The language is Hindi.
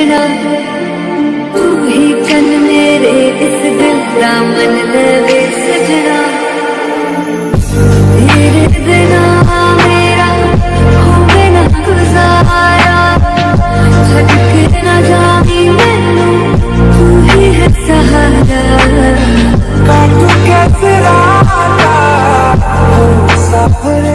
सजना तू ही कन मेरे, इस दिल का मन लगे सजना। तेरे बिना मेरा होवे ना गुजारा। छटक ना जानी मैनू, तू ही है सहारा। काटू कैसे राता सफ़र